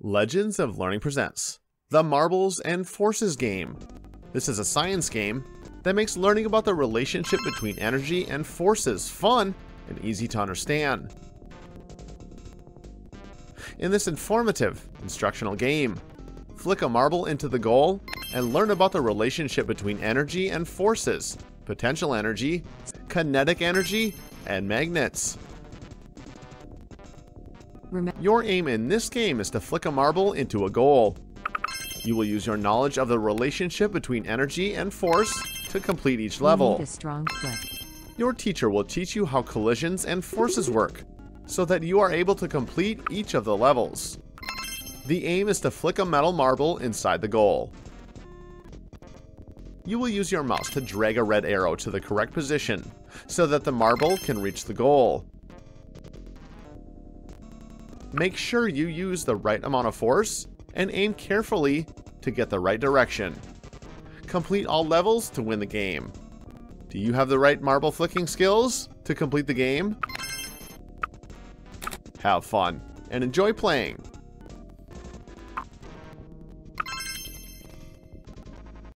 Legends of Learning presents the Marbles and Forces game. This is a science game that makes learning about the relationship between energy and forces fun and easy to understand. In this informative, instructional game, flick a marble into the goal and learn about the relationship between energy and forces, potential energy, kinetic energy, and magnets. Your aim in this game is to flick a marble into a goal. You will use your knowledge of the relationship between energy and force to complete each level. a strong flick. Your teacher will teach you how collisions and forces work, so that you are able to complete each of the levels. The aim is to flick a metal marble inside the goal. You will use your mouse to drag a red arrow to the correct position, so that the marble can reach the goal. Make sure you use the right amount of force and aim carefully to get the right direction. Complete all levels to win the game. Do you have the right marble flicking skills to complete the game? Have fun and enjoy playing.